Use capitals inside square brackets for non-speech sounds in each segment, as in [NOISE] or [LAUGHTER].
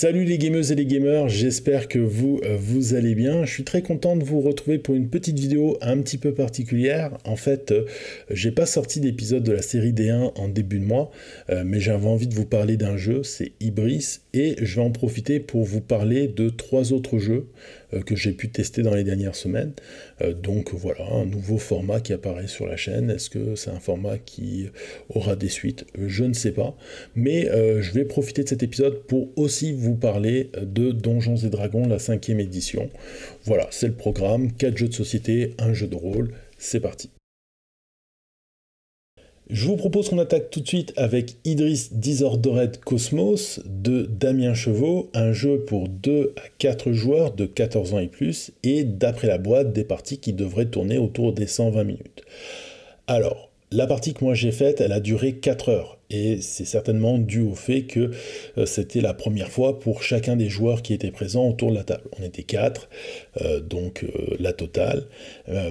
Salut les gameuses et les gamers, j'espère que vous, euh, vous allez bien. Je suis très content de vous retrouver pour une petite vidéo un petit peu particulière. En fait, euh, j'ai pas sorti d'épisode de la série D1 en début de mois, euh, mais j'avais envie de vous parler d'un jeu, c'est Ibris, et je vais en profiter pour vous parler de trois autres jeux que j'ai pu tester dans les dernières semaines. donc voilà, un nouveau format qui apparaît sur la chaîne. Est-ce que c'est un format qui aura des suites? Je ne sais pas. Mais je vais profiter de cet épisode pour aussi vous parler de Donjons et Dragons, la cinquième édition. Voilà, c'est le programme, 4 jeux de société, un jeu de rôle, c'est parti. Je vous propose qu'on attaque tout de suite avec Idris Disordered Cosmos de Damien Chevaux, un jeu pour 2 à 4 joueurs de 14 ans et plus, et d'après la boîte, des parties qui devraient tourner autour des 120 minutes. Alors, la partie que moi j'ai faite, elle a duré 4 heures et c'est certainement dû au fait que euh, c'était la première fois pour chacun des joueurs qui étaient présents autour de la table. On était quatre, euh, donc euh, la totale.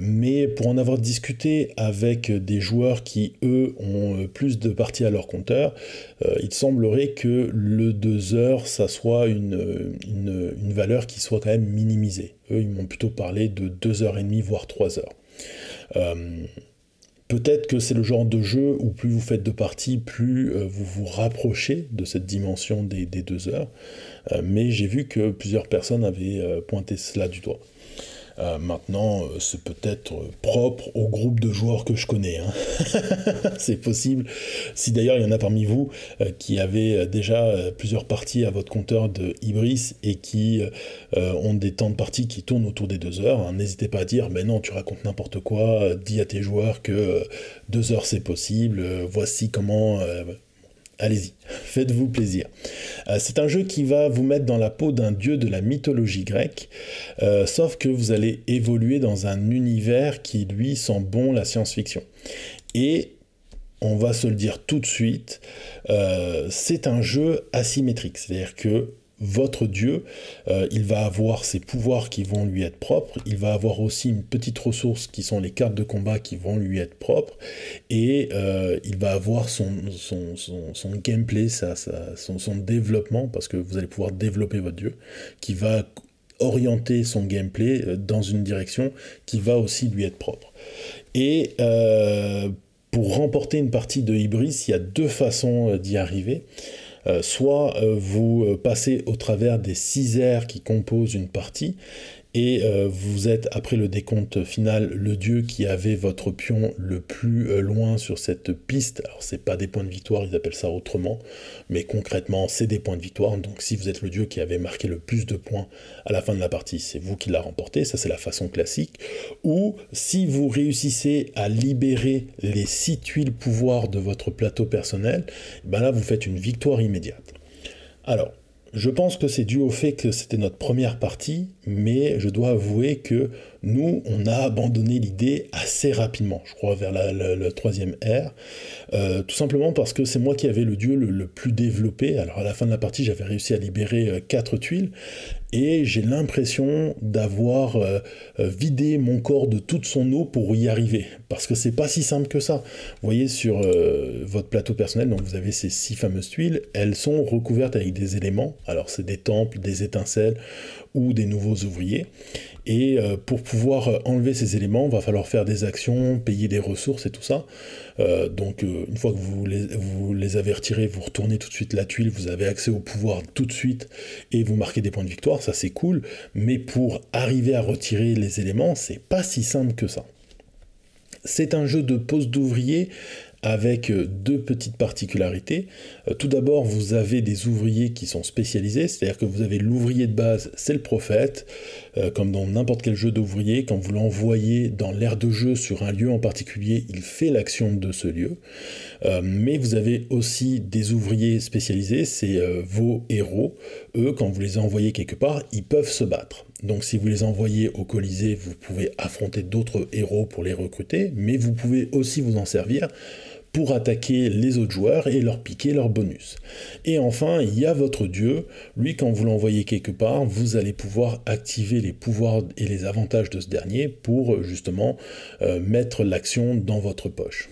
mais pour en avoir discuté avec des joueurs qui, eux, ont plus de parties à leur compteur, il semblerait que le 2 heures, ça soit une, valeur qui soit quand même minimisée. Eux, ils m'ont plutôt parlé de 2 heures et demie, voire 3 heures. Peut-être que c'est le genre de jeu où plus vous faites de parties, plus euh, vous vous rapprochez de cette dimension des, deux heures. Euh, mais j'ai vu que plusieurs personnes avaient euh, pointé cela du doigt. Euh, maintenant, euh, c'est peut-être propre au groupe de joueurs que je connais. Hein. [LAUGHS] c'est possible. Si d'ailleurs il y en a parmi vous euh, qui avez déjà plusieurs parties à votre compteur de Ibris et qui ont des temps de partie qui tournent autour des deux heures, hein, n'hésitez pas à dire, mais non, tu racontes n'importe quoi, dis à tes joueurs que deux heures c'est possible, voici comment Allez-y, faites-vous plaisir. Euh, c'est un jeu qui va vous mettre dans la peau d'un dieu de la mythologie grecque, euh, sauf que vous allez évoluer dans un univers qui, lui, sent bon la science-fiction. Et on va se le dire tout de suite, euh, c'est un jeu asymétrique, c'est-à-dire que votre Dieu, euh, il va avoir ses pouvoirs qui vont lui être propres, il va avoir aussi une petite ressource qui sont les cartes de combat qui vont lui être propres, et euh, il va avoir son, son, gameplay, son, son, développement, parce que vous allez pouvoir développer votre Dieu, qui va orienter son gameplay euh, dans une direction qui va aussi lui être propre. Et pour remporter une partie de Ibris, il y a deux façons d'y arriver. Euh, soit euh, vous euh, passez au travers des six airs qui composent une partie, et euh, vous êtes, après le décompte final, le dieu qui avait votre pion le plus euh, loin sur cette piste. Alors, c'est pas des points de victoire, ils appellent ça autrement, mais concrètement, c'est des points de victoire. Donc, si vous êtes le dieu qui avait marqué le plus de points à la fin de la partie, c'est vous qui l'a remporté. Ça, c'est la façon classique. Ou si vous réussissez à libérer les six tuiles pouvoir de votre plateau personnel, ben là, vous faites une victoire immédiate. Alors, je pense que c'est dû au fait que c'était notre première partie, mais je dois avouer que nous, on a abandonné l'idée assez rapidement, je crois vers la, troisième ère, euh, tout simplement parce que c'est moi qui avais le dieu le, plus développé. Alors à la fin de la partie, j'avais réussi à libérer euh, quatre tuiles, et j'ai l'impression d'avoir euh, vidé mon corps de toute son eau pour y arriver, parce que c'est pas si simple que ça. Vous voyez sur votre plateau personnel, donc vous avez ces six fameuses tuiles, elles sont recouvertes avec des éléments, alors c'est des temples, des étincelles ou des nouveaux ouvriers, et pour pouvoir euh, enlever ces éléments, il va falloir faire des actions, payer des ressources et tout ça. Euh, donc euh, une fois que vous les, avez retirés, vous retournez tout de suite la tuile, vous avez accès au pouvoir tout de suite et vous marquez des points de victoire, ça c'est cool. Mais pour arriver à retirer les éléments, c'est pas si simple que ça. C'est un jeu de pose d'ouvrier avec euh, deux petites particularités. Euh, tout d'abord, vous avez des ouvriers qui sont spécialisés, c'est-à-dire que vous avez l'ouvrier de base, c'est le prophète, euh, comme dans n'importe quel jeu d'ouvrier, quand vous l'envoyez dans l'aire de jeu sur un lieu en particulier, il fait l'action de ce lieu. mais vous avez aussi des ouvriers spécialisés, c'est vos héros. Eux, quand vous les envoyez quelque part, ils peuvent se battre. Donc si vous les envoyez au Colisée, vous pouvez affronter d'autres héros pour les recruter, mais vous pouvez aussi vous en servir attaquer les autres joueurs et leur piquer leur bonus. Et enfin, il y a votre dieu. Lui, quand vous l'envoyez quelque part, vous allez pouvoir activer les pouvoirs et les avantages de ce dernier pour justement euh, mettre l'action dans votre poche.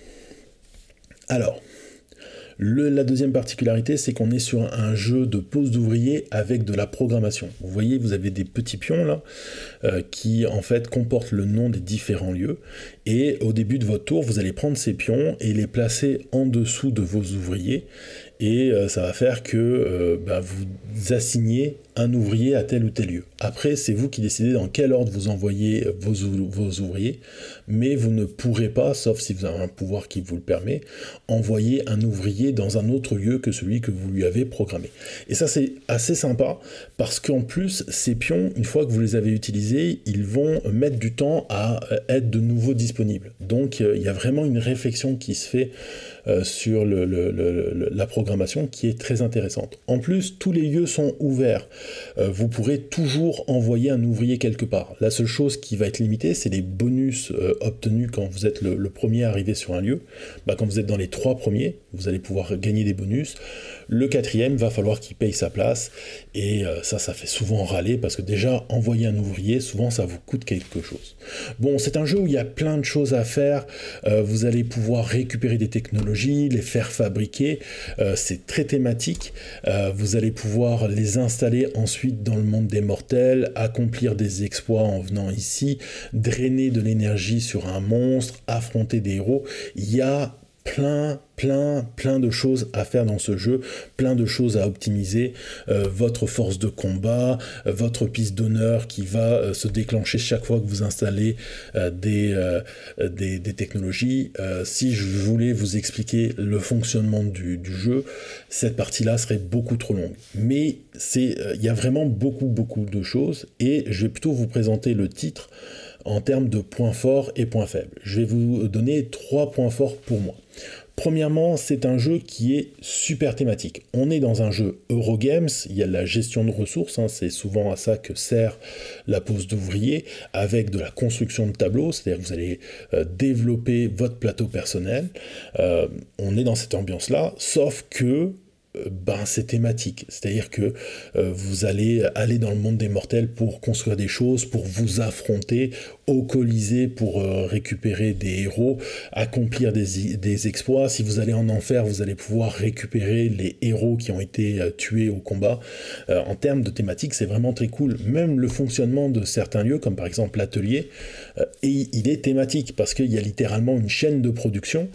Alors, la deuxième particularité, c'est qu'on est sur un jeu de pose d'ouvrier avec de la programmation. Vous voyez, vous avez des petits pions là euh, qui en fait comportent le nom des différents lieux. Et au début de votre tour, vous allez prendre ces pions et les placer en dessous de vos ouvriers et euh, ça va faire que euh, bah, vous assignez un ouvrier à tel ou tel lieu. Après, c'est vous qui décidez dans quel ordre vous envoyez vos, vos, ouvriers, mais vous ne pourrez pas, sauf si vous avez un pouvoir qui vous le permet, envoyer un ouvrier dans un autre lieu que celui que vous lui avez programmé. Et ça, c'est assez sympa, parce qu'en plus, ces pions, une fois que vous les avez utilisés, ils vont mettre du temps à être de nouveau disponibles. Donc, euh, il y a vraiment une réflexion qui se fait euh, sur la programmation qui est très intéressante. En plus, tous les lieux sont ouverts. Euh, vous pourrez toujours envoyer un ouvrier quelque part. La seule chose qui va être limitée, c'est les bonus euh, obtenus quand vous êtes le, premier arrivé sur un lieu. Bah, quand vous êtes dans les trois premiers, vous allez pouvoir gagner des bonus. Le quatrième, va falloir qu'il paye sa place. Et ça, ça fait souvent râler parce que déjà, envoyer un ouvrier, souvent, ça vous coûte quelque chose. Bon, c'est un jeu où il y a plein de choses à faire. vous allez pouvoir récupérer des technologies les faire fabriquer. Euh, c'est très thématique. Euh, vous allez pouvoir les installer ensuite dans le monde des mortels, accomplir des exploits en venant ici, drainer de l'énergie sur un monstre, affronter des héros. Il y a plein, plein, plein de choses à faire dans ce jeu, plein de choses à optimiser. Euh, votre force de combat, euh, votre piste d'honneur qui va euh, se déclencher chaque fois que vous installez des, technologies. si je voulais vous expliquer le fonctionnement du, du jeu, cette partie-là serait beaucoup trop longue. Mais il y a vraiment beaucoup, beaucoup de choses et je vais plutôt vous présenter le titre en termes de points forts et points faibles. Je vais vous donner trois points forts pour moi. Premièrement, c'est un jeu qui est super thématique. On est dans un jeu Eurogames, il y a la gestion de ressources, hein, c'est souvent à ça que sert la pose d'ouvrier, avec de la construction de tableaux, c'est-à-dire que vous allez euh, développer votre plateau personnel. Euh, on est dans cette ambiance-là, sauf que ben, c'est thématique. C'est-à-dire que euh, vous allez aller dans le monde des mortels pour construire des choses, pour vous affronter au pour euh, récupérer des héros, accomplir des, exploits. Si vous allez en enfer, vous allez pouvoir récupérer les héros qui ont été tués au combat. en termes de thématique, c'est vraiment très cool. Même le fonctionnement de certains lieux, comme par exemple l'atelier, et il est thématique parce qu'il y a littéralement une chaîne de production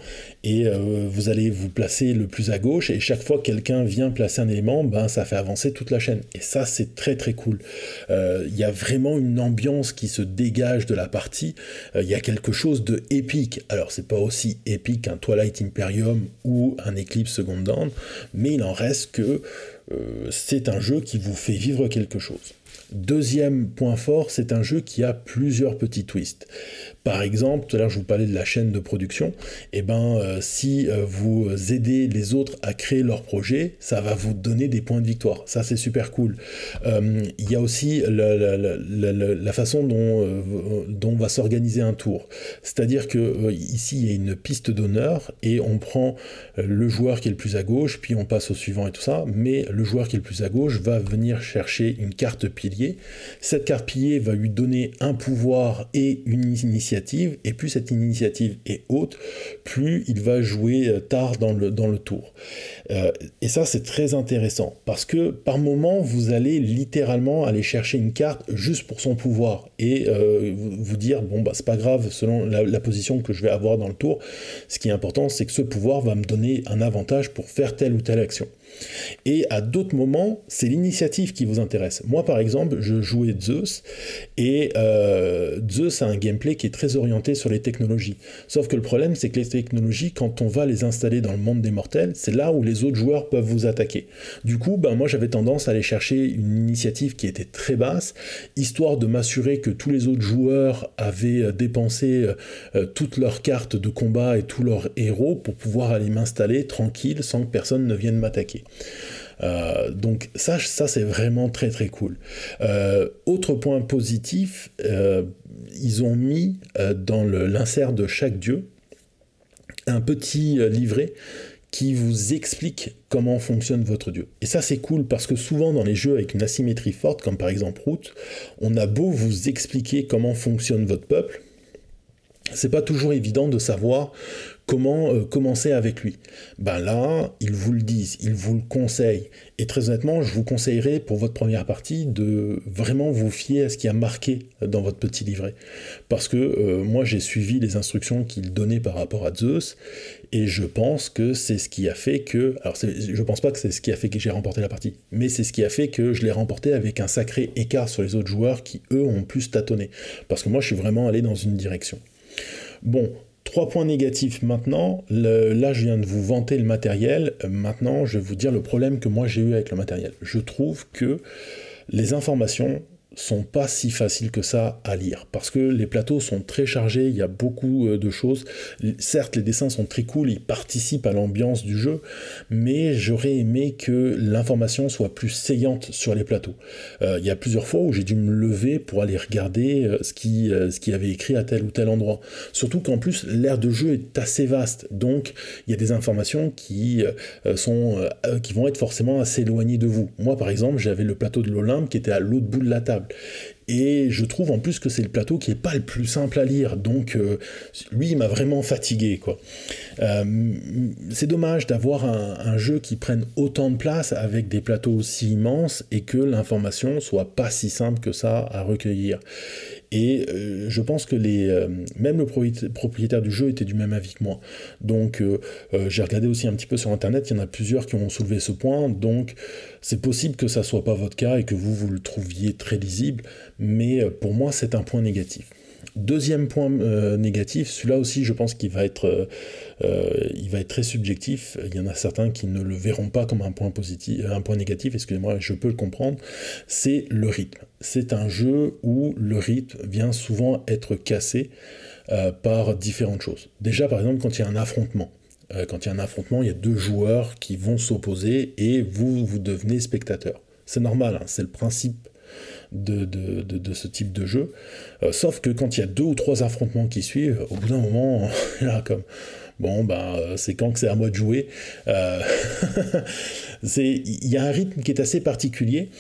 et vous allez vous placer le plus à gauche et chaque fois quelqu'un vient placer un élément, ben, ça fait avancer toute la chaîne. Et ça, c'est très très cool. Euh, il y a vraiment une ambiance qui se dégage de la partie. Euh, il y a quelque chose de épique. Alors, c'est pas aussi épique qu'un Twilight Imperium ou un Eclipse Second Dawn, mais il en reste que euh, c'est un jeu qui vous fait vivre quelque chose. Deuxième point fort, c'est un jeu qui a plusieurs petits twists. Par exemple, tout à l'heure je vous parlais de la chaîne de production, et eh ben euh, si euh, vous aidez les autres à créer leur projet, ça va vous donner des points de victoire. Ça c'est super cool. Euh, il y a aussi la, façon dont, dont va s'organiser un tour. C'est-à-dire que ici il y a une piste d'honneur et on prend le joueur qui est le plus à gauche, puis on passe au suivant et tout ça, mais le joueur qui est le plus à gauche va venir chercher une carte pilier. Cette carte pilier va lui donner un pouvoir et une initiative et plus cette initiative est haute, plus il va jouer euh, tard dans le, dans le tour. Euh, et ça, c'est très intéressant, parce que par moment, vous allez littéralement aller chercher une carte juste pour son pouvoir, et euh, vous dire, bon, bah, c'est pas grave, selon la, position que je vais avoir dans le tour, ce qui est important, c'est que ce pouvoir va me donner un avantage pour faire telle ou telle action. Et à d'autres moments, c'est l'initiative qui vous intéresse. Moi, par exemple, je jouais Zeus, et euh, Zeus a un gameplay qui est très orienté sur les technologies. Sauf que le problème, c'est que les technologies, quand on va les installer dans le monde des mortels, c'est là où les autres joueurs peuvent vous attaquer. Du coup, ben, moi, j'avais tendance à aller chercher une initiative qui était très basse, histoire de m'assurer que tous les autres joueurs avaient euh, dépensé euh, toutes leurs cartes de combat et tous leurs héros pour pouvoir aller m'installer tranquille sans que personne ne vienne m'attaquer. Euh, donc ça, c'est vraiment très très cool. Euh, autre point positif, euh, ils ont mis dans l'insert de chaque dieu un petit livret qui vous explique comment fonctionne votre dieu. Et ça c'est cool parce que souvent dans les jeux avec une asymétrie forte, comme par exemple Root, on a beau vous expliquer comment fonctionne votre peuple, c'est pas toujours évident de savoir comment euh, commencer avec lui Ben là, ils vous le disent, ils vous le conseillent. Et très honnêtement, je vous conseillerais pour votre première partie de vraiment vous fier à ce qui a marqué dans votre petit livret. Parce que euh, moi, j'ai suivi les instructions qu'il donnait par rapport à Zeus, et je pense que c'est ce qui a fait que... Alors, je pense pas que c'est ce qui a fait que j'ai remporté la partie, mais c'est ce qui a fait que je l'ai remporté avec un sacré écart sur les autres joueurs qui, eux, ont plus tâtonné. Parce que moi, je suis vraiment allé dans une direction. Bon, Trois points négatifs maintenant. là, je viens de vous vanter le matériel. Maintenant, je vais vous dire le problème que moi j'ai eu avec le matériel. Je trouve que les informations sont pas si faciles que ça à lire parce que les plateaux sont très chargés, il y a beaucoup euh, de choses. Certes, les dessins sont très cool, ils participent à l'ambiance du jeu, mais j'aurais aimé que l'information soit plus saillante sur les plateaux. Euh, il y a plusieurs fois où j'ai dû me lever pour aller regarder euh, ce qui ce avait écrit à tel ou tel endroit. Surtout qu'en plus l'aire de jeu est assez vaste, donc il y a des informations qui sont qui vont être forcément assez éloignées de vous. Moi, par exemple, j'avais le plateau de l'Olympe qui était à l'autre bout de la table. Et je trouve en plus que c'est le plateau qui est pas le plus simple à lire. Donc euh, lui, il m'a vraiment fatigué. quoi. Euh, c'est dommage d'avoir un, jeu qui prenne autant de place avec des plateaux aussi immenses et que l'information soit pas si simple que ça à recueillir. Et euh, je pense que les, euh, même le propriétaire du jeu était du même avis que moi. Donc euh, j'ai regardé aussi un petit peu sur internet, il y en a plusieurs qui ont soulevé ce point. Donc c'est possible que ça soit pas votre cas et que vous vous le trouviez très lisible, mais pour moi c'est un point négatif. Deuxième point euh, négatif, celui-là aussi je pense qu'il va, être, euh, euh, va être très subjectif. Il y en a certains qui ne le verront pas comme un point, positif, un point négatif, excusez-moi, je peux le comprendre. C'est le rythme. C'est un jeu où le rythme vient souvent être cassé par différentes choses. Déjà par exemple quand il y a un affrontement. quand il y a un affrontement, il y a deux joueurs qui vont s'opposer et vous, vous devenez spectateur. C'est normal, hein, c'est le principe de, de, ce type de jeu. Euh, sauf que quand il y a deux ou trois affrontements qui suivent, au bout d'un moment, [LAUGHS] là, comme bon, ben, c'est quand que c'est à moi de jouer. Euh, [LAUGHS] il y a un rythme qui est assez particulier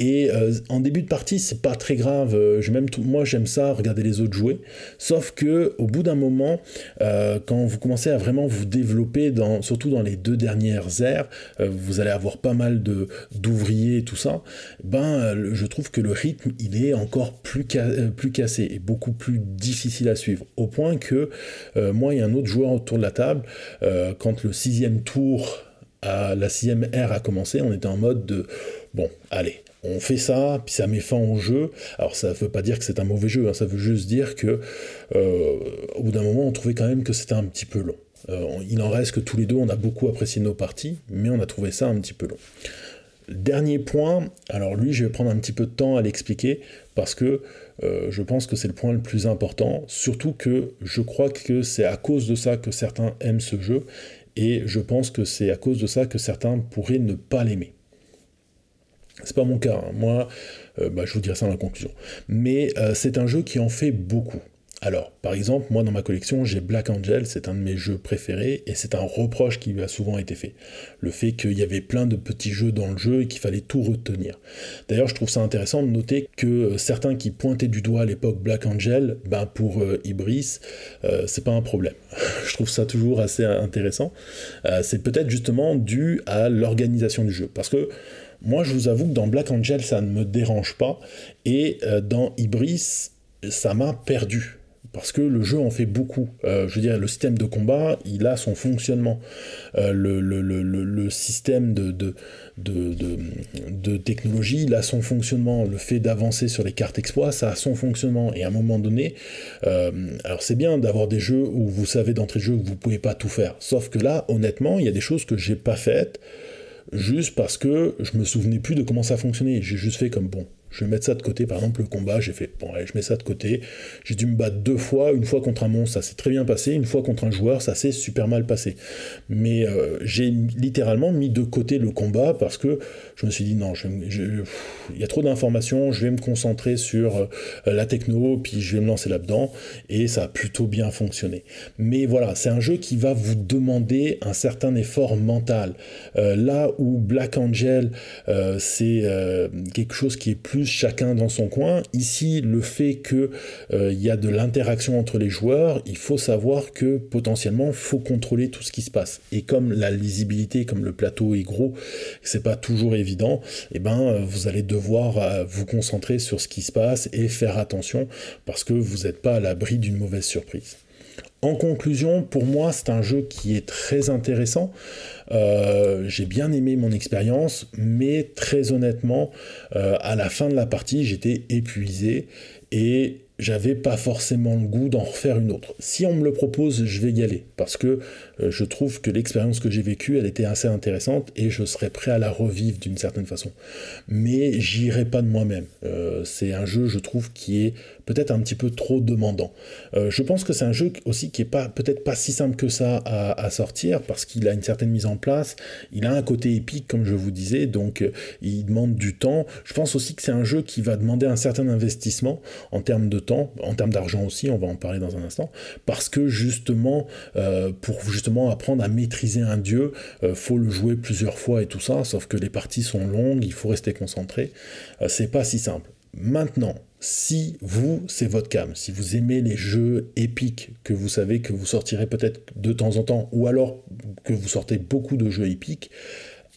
et euh, en début de partie, c'est pas très grave. Euh, même moi, j'aime ça, regarder les autres jouer. Sauf que au bout d'un moment, euh, quand vous commencez à vraiment vous développer, dans, surtout dans les deux dernières ères, vous allez avoir pas mal de d'ouvriers tout ça. Ben, je trouve que le rythme, il est encore plus, plus cassé et beaucoup plus difficile à suivre. Au point que moi et un autre joueur autour de la table, quand le sixième tour à la sixième ère a commencé, on était en mode de bon, allez, on fait ça, puis ça met fin au jeu. Alors ça ne veut pas dire que c'est un mauvais jeu, hein. ça veut juste dire que euh, au bout d'un moment, on trouvait quand même que c'était un petit peu long. Euh, il en reste que tous les deux, on a beaucoup apprécié nos parties, mais on a trouvé ça un petit peu long. Dernier point, alors lui, je vais prendre un petit peu de temps à l'expliquer parce que euh, je pense que c'est le point le plus important, surtout que je crois que c'est à cause de ça que certains aiment ce jeu et je pense que c'est à cause de ça que certains pourraient ne pas l'aimer. C'est pas mon cas, hein. moi, euh, bah, je vous dirai ça dans la conclusion. Mais euh, c'est un jeu qui en fait beaucoup. Alors, par exemple, moi dans ma collection, j'ai Black Angel, c'est un de mes jeux préférés, et c'est un reproche qui lui a souvent été fait. Le fait qu'il y avait plein de petits jeux dans le jeu et qu'il fallait tout retenir. D'ailleurs, je trouve ça intéressant de noter que euh, certains qui pointaient du doigt à l'époque Black Angel, ben pour Ibris, c'est pas un problème. [LAUGHS] je trouve ça toujours assez intéressant. c'est peut-être justement dû à l'organisation du jeu. Parce que moi, je vous avoue que dans Black Angel, ça ne me dérange pas. Et euh, dans Ibris, ça m'a perdu. Parce que le jeu en fait beaucoup. Euh, je veux dire, le système de combat, il a son fonctionnement. Euh, le, système de, de, de, technologie, il a son fonctionnement. Le fait d'avancer sur les cartes exploits, ça a son fonctionnement. Et à un moment donné, alors c'est bien d'avoir des jeux où vous savez d'entrée de jeu que vous pouvez pas tout faire. Sauf que là, honnêtement, il y a des choses que j'ai pas faites juste parce que je me souvenais plus de comment ça fonctionnait. J'ai juste fait comme bon, je vais mettre ça de côté, par exemple le combat, j'ai fait, bon allez, je mets ça de côté, j'ai dû me battre deux fois, une fois contre un monstre, ça s'est très bien passé, une fois contre un joueur, ça s'est super mal passé. Mais euh, j'ai littéralement mis de côté le combat parce que je me suis dit, non, il y a trop d'informations, je vais me concentrer sur euh, la techno, puis je vais me lancer là-dedans, et ça a plutôt bien fonctionné. Mais voilà, c'est un jeu qui va vous demander un certain effort mental. Euh, là où Black Angel, c'est quelque chose qui est plus chacun dans son coin. Ici, le fait qu'il euh, y a de l'interaction entre les joueurs, il faut savoir que potentiellement, il faut contrôler tout ce qui se passe. Et comme la lisibilité, comme le plateau est gros, c'est pas toujours évident, et eh ben, euh, vous allez devoir euh, vous concentrer sur ce qui se passe et faire attention parce que vous n'êtes pas à l'abri d'une mauvaise surprise. En conclusion, pour moi, c'est un jeu qui est très intéressant. Euh, j'ai bien aimé mon expérience, mais très honnêtement, euh, à la fin de la partie, j'étais épuisé et j'avais pas forcément le goût d'en refaire une autre. Si on me le propose, je vais y aller parce que euh, je trouve que l'expérience que j'ai vécue, elle était assez intéressante et je serais prêt à la revivre d'une certaine façon. Mais j'irai pas de moi-même. C'est un jeu, je trouve, qui est peut-être un petit peu trop demandant. Euh, je pense que c'est un jeu aussi qui est pas peut-être pas si simple que ça à, sortir parce qu'il a une certaine mise en place. Il a un côté épique, comme je vous disais, donc il demande du temps. Je pense aussi que c'est un jeu qui va demander un certain investissement en termes de temps, en termes d'argent aussi. On va en parler dans un instant, parce que justement, pour justement apprendre à maîtriser un dieu, euh, faut le jouer plusieurs fois et tout ça, sauf que les parties sont longues, il faut rester concentré, euh, c'est pas si simple. Maintenant, si vous, c'est votre cam, si vous aimez les jeux épiques, que vous savez que vous sortirez peut-être de temps en temps, ou alors que vous sortez beaucoup de jeux épiques,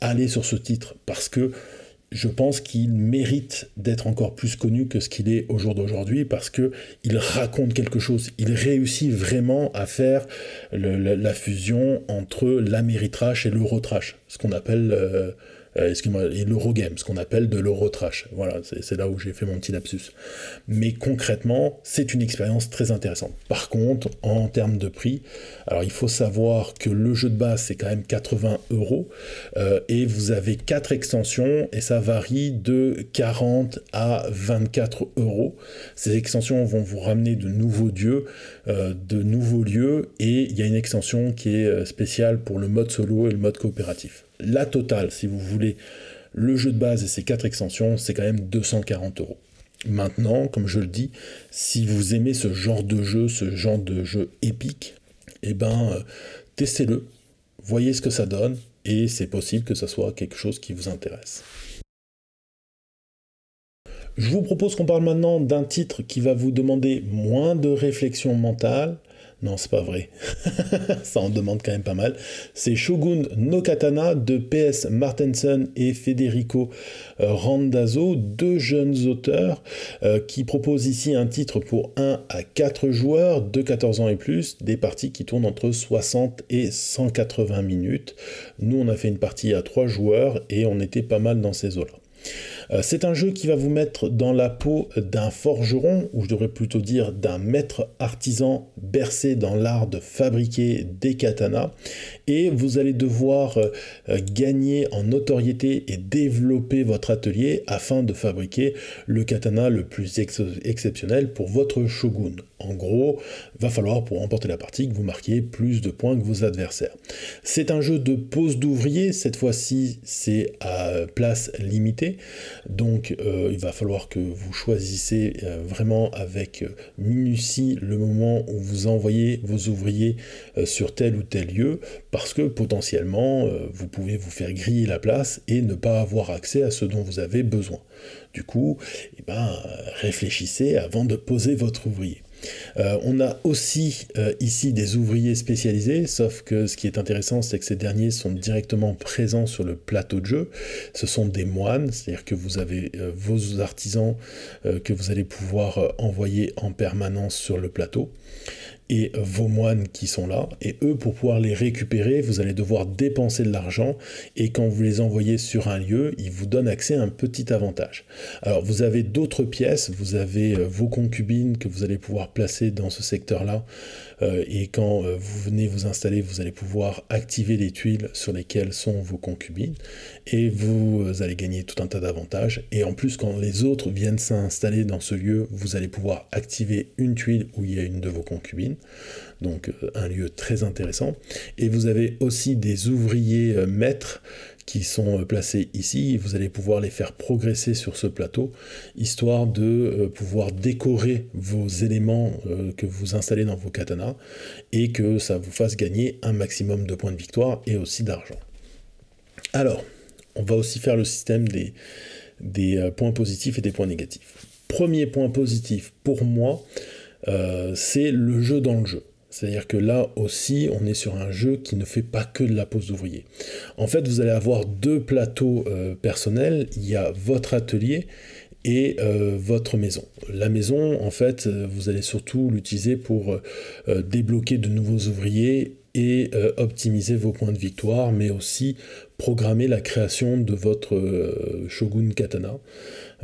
allez sur ce titre, parce que je pense qu'il mérite d'être encore plus connu que ce qu'il est au jour d'aujourd'hui parce que il raconte quelque chose. Il réussit vraiment à faire la, fusion entre l'améritrash et l'eurotrash, ce qu'on appelle euh, euh, excuse-moi, et l'Eurogame, ce qu'on appelle de l'Eurotrash. Voilà, c'est là où j'ai fait mon petit lapsus. Mais concrètement, c'est une expérience très intéressante. Par contre, en termes de prix, alors il faut savoir que le jeu de base, c'est quand même 80 euros, euh, et vous avez quatre extensions, et ça varie de 40 à 24 euros. Ces extensions vont vous ramener de nouveaux dieux, euh, de nouveaux lieux, et il y a une extension qui est spéciale pour le mode solo et le mode coopératif la totale, si vous voulez, le jeu de base et ses quatre extensions, c'est quand même 240 euros. Maintenant, comme je le dis, si vous aimez ce genre de jeu, ce genre de jeu épique, eh ben, euh, testez-le, voyez ce que ça donne, et c'est possible que ça soit quelque chose qui vous intéresse. Je vous propose qu'on parle maintenant d'un titre qui va vous demander moins de réflexion mentale, non, c'est pas vrai. [LAUGHS] Ça en demande quand même pas mal. C'est Shogun no Katana de PS Martensen et Federico euh, Randazzo, deux jeunes auteurs euh, qui proposent ici un titre pour 1 à 4 joueurs de 14 ans et plus, des parties qui tournent entre 60 et 180 minutes. Nous, on a fait une partie à 3 joueurs et on était pas mal dans ces eaux-là. Euh, c'est un jeu qui va vous mettre dans la peau d'un forgeron, ou je devrais plutôt dire d'un maître artisan bercé dans l'art de fabriquer des katanas, et vous allez devoir euh, gagner en notoriété et développer votre atelier afin de fabriquer le katana le plus exceptionnel pour votre shogun. En gros, va falloir pour remporter la partie que vous marquiez plus de points que vos adversaires. C'est un jeu de pose d'ouvrier, cette fois-ci c'est à place limitée, donc euh, il va falloir que vous choisissez euh, vraiment avec minutie le moment où vous envoyez vos ouvriers sur tel ou tel lieu parce que potentiellement euh, vous pouvez vous faire griller la place et ne pas avoir accès à ce dont vous avez besoin. Du coup, eh ben, réfléchissez avant de poser votre ouvrier. Euh, on a aussi euh, ici des ouvriers spécialisés, sauf que ce qui est intéressant, c'est que ces derniers sont directement présents sur le plateau de jeu. Ce sont des moines, c'est-à-dire que vous avez vos artisans que vous allez pouvoir envoyer en permanence sur le plateau et vos moines qui sont là. Et eux, pour pouvoir les récupérer, vous allez devoir dépenser de l'argent. Et quand vous les envoyez sur un lieu, ils vous donnent accès à un petit avantage. Alors, vous avez d'autres pièces. Vous avez euh, vos concubines que vous allez pouvoir placer dans ce secteur-là. Euh, et quand euh, vous venez vous installer, vous allez pouvoir activer les tuiles sur lesquelles sont vos concubines. Et vous allez gagner tout un tas d'avantages. Et en plus, quand les autres viennent s'installer dans ce lieu, vous allez pouvoir activer une tuile où il y a une de vos concubines donc euh, un lieu très intéressant. Et vous avez aussi des ouvriers euh, maîtres qui sont euh, placés ici. Vous allez pouvoir les faire progresser sur ce plateau, histoire de pouvoir décorer vos éléments que vous installez dans vos katanas et que ça vous fasse gagner un maximum de points de victoire et aussi d'argent. Alors, on va aussi faire le système des, des points positifs et des points négatifs. Premier point positif pour moi, c'est le jeu dans le jeu. C'est-à-dire que là aussi, on est sur un jeu qui ne fait pas que de la pose d'ouvrier. En fait, vous allez avoir deux plateaux personnels. Il y a votre atelier et euh, votre maison. La maison, en fait, euh, vous allez surtout l'utiliser pour euh, débloquer de nouveaux ouvriers et optimiser vos points de victoire, mais aussi programmer la création de votre shogun katana.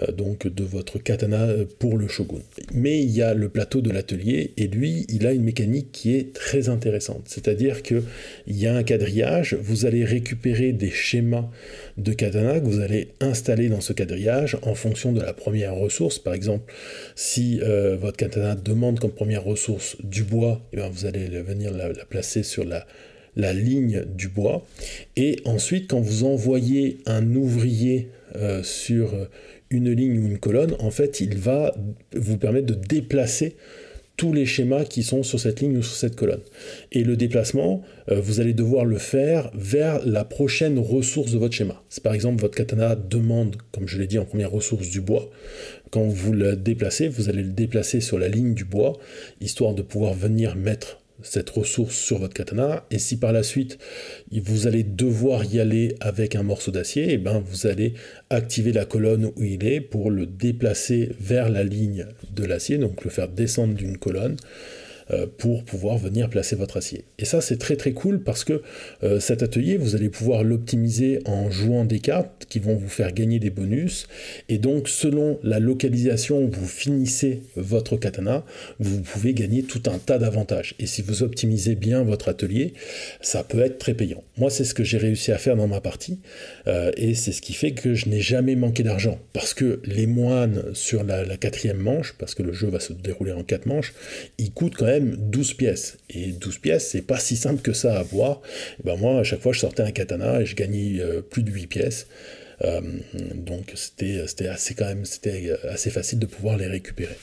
Euh, donc de votre katana pour le shogun. Mais il y a le plateau de l'atelier et lui, il a une mécanique qui est très intéressante. C'est-à-dire que il y a un quadrillage, vous allez récupérer des schémas de katana que vous allez installer dans ce quadrillage en fonction de la première ressource. Par exemple, si euh, votre katana demande comme première ressource du bois, eh bien vous allez venir la, placer sur la, la ligne du bois. Et ensuite, quand vous envoyez un ouvrier euh, sur une ligne ou une colonne, en fait, il va vous permettre de déplacer tous les schémas qui sont sur cette ligne ou sur cette colonne. Et le déplacement, euh, vous allez devoir le faire vers la prochaine ressource de votre schéma. C'est par exemple votre katana demande, comme je l'ai dit en première ressource, du bois. Quand vous le déplacez, vous allez le déplacer sur la ligne du bois, histoire de pouvoir venir mettre cette ressource sur votre katana, et si par la suite vous allez devoir y aller avec un morceau d'acier, et eh ben vous allez activer la colonne où il est pour le déplacer vers la ligne de l'acier, donc le faire descendre d'une colonne, pour pouvoir venir placer votre acier. Et ça, c'est très très cool parce que euh, cet atelier, vous allez pouvoir l'optimiser en jouant des cartes qui vont vous faire gagner des bonus. Et donc, selon la localisation où vous finissez votre katana, vous pouvez gagner tout un tas d'avantages. Et si vous optimisez bien votre atelier, ça peut être très payant. Moi, c'est ce que j'ai réussi à faire dans ma partie. Euh, et c'est ce qui fait que je n'ai jamais manqué d'argent. Parce que les moines sur la quatrième manche, parce que le jeu va se dérouler en quatre manches, ils coûtent quand même 12 pièces. Et 12 pièces, c'est pas si simple que ça à voir. ben moi, à chaque fois, je sortais un katana et je gagnais euh, plus de 8 pièces. Euh, donc c'était assez quand même c'était assez facile de pouvoir les récupérer.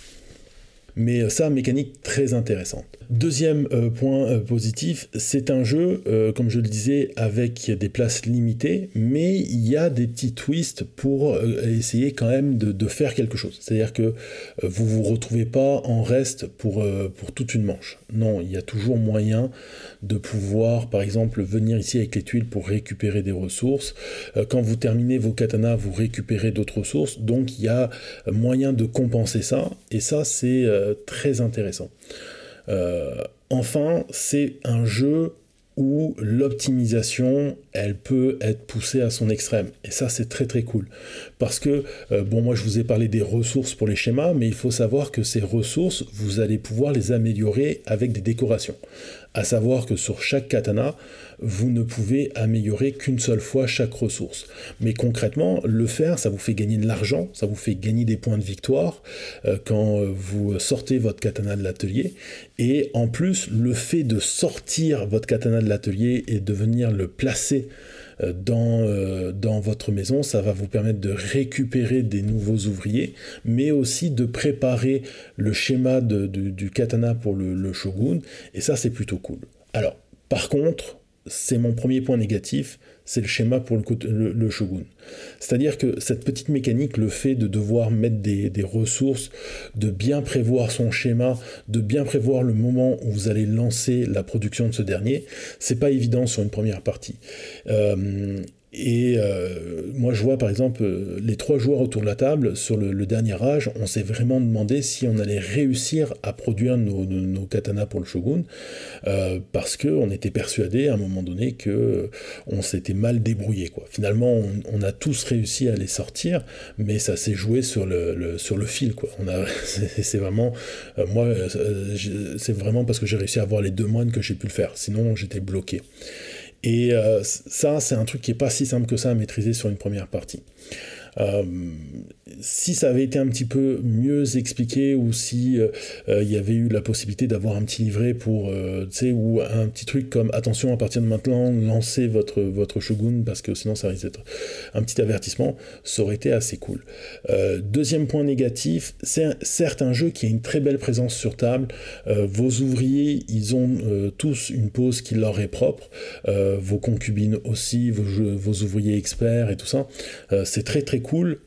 Mais euh, ça, mécanique très intéressante. Deuxième euh, point euh, positif, c'est un jeu, comme je le disais, avec des places limitées, mais il y a des petits twists pour essayer quand même de, faire quelque chose. C'est-à-dire que vous vous retrouvez pas en reste pour, pour toute une manche. Non, il y a toujours moyen de pouvoir, par exemple, venir ici avec les tuiles pour récupérer des ressources. quand vous terminez vos katanas, vous récupérez d'autres ressources. Donc il y a moyen de compenser ça. Et ça, c'est très intéressant. Euh, enfin, c'est un jeu où l'optimisation, elle peut être poussée à son extrême. Et ça, c'est très très cool. Parce que, euh, bon, moi je vous ai parlé des ressources pour les schémas, mais il faut savoir que ces ressources, vous allez pouvoir les améliorer avec des décorations. À savoir que sur chaque katana, vous ne pouvez améliorer qu'une seule fois chaque ressource. Mais concrètement, le faire, ça vous fait gagner de l'argent, ça vous fait gagner des points de victoire euh, quand euh, vous sortez votre katana de l'atelier. Et en plus, le fait de sortir votre katana de l'atelier et de venir le placer dans, dans votre maison, ça va vous permettre de récupérer des nouveaux ouvriers, mais aussi de préparer le schéma du katana pour le shogun, et ça c'est plutôt cool. Alors, par contre, c'est mon premier point négatif, c'est le schéma pour le, shogun. C'est-à-dire que cette petite mécanique, le fait de devoir mettre des, ressources, de bien prévoir son schéma, de bien prévoir le moment où vous allez lancer la production de ce dernier, c'est pas évident sur une première partie. Euh, et euh, moi, je vois par exemple euh, les trois joueurs autour de la table sur le, dernier âge, on s'est vraiment demandé si on allait réussir à produire nos, katanas pour le shogun, euh, parce qu'on était persuadé à un moment donné que on s'était mal débrouillé. Finalement, on, a tous réussi à les sortir, mais ça s'est joué sur le, fil. [LAUGHS] C'est, vraiment, moi, c'est vraiment parce que j'ai réussi à avoir les deux moines que j'ai pu le faire. Sinon, j'étais bloqué. Et euh, ça, c'est un truc qui n'est pas si simple que ça à maîtriser sur une première partie. Euh, si ça avait été un petit peu mieux expliqué ou si euh, euh, il y avait eu la possibilité d'avoir un petit livret pour tu sais ou un petit truc comme attention à partir de maintenant lancez votre votre shogun parce que sinon ça risque d'être un petit avertissement. Ça aurait été assez cool. Deuxième point négatif c'est certes un jeu qui a une très belle présence sur table. Vos ouvriers ils ont tous une pose qui leur est propre. Vos concubines aussi vos, vos ouvriers experts et tout ça. C'est très très